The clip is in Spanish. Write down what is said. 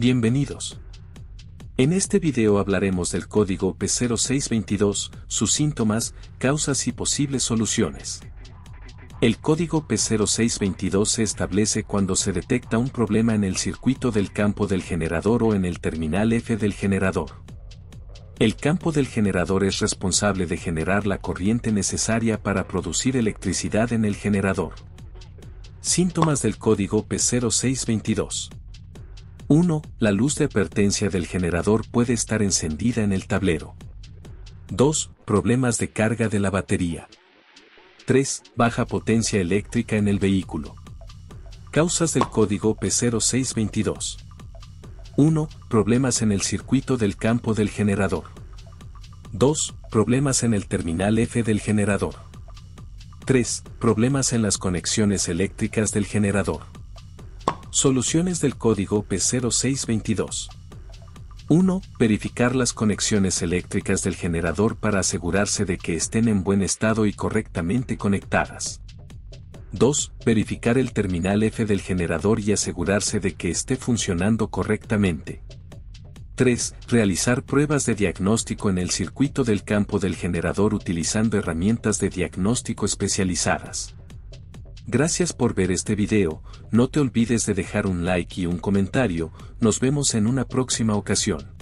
Bienvenidos. En este video hablaremos del código P0622, sus síntomas, causas y posibles soluciones. El código P0622 se establece cuando se detecta un problema en el circuito del campo del generador o en el terminal F del generador. El campo del generador es responsable de generar la corriente necesaria para producir electricidad en el generador. Síntomas del código P0622. 1. La luz de advertencia del generador puede estar encendida en el tablero. 2. Problemas de carga de la batería. 3. Baja potencia eléctrica en el vehículo. Causas del código P0622. 1. Problemas en el circuito del campo del generador. 2. Problemas en el terminal F del generador. 3. Problemas en las conexiones eléctricas del generador. Soluciones del código P0622. 1. Verificar las conexiones eléctricas del generador para asegurarse de que estén en buen estado y correctamente conectadas. 2. Verificar el terminal F del generador y asegurarse de que esté funcionando correctamente. 3. Realizar pruebas de diagnóstico en el circuito del campo del generador utilizando herramientas de diagnóstico especializadas. Gracias por ver este video, no te olvides de dejar un like y un comentario, nos vemos en una próxima ocasión.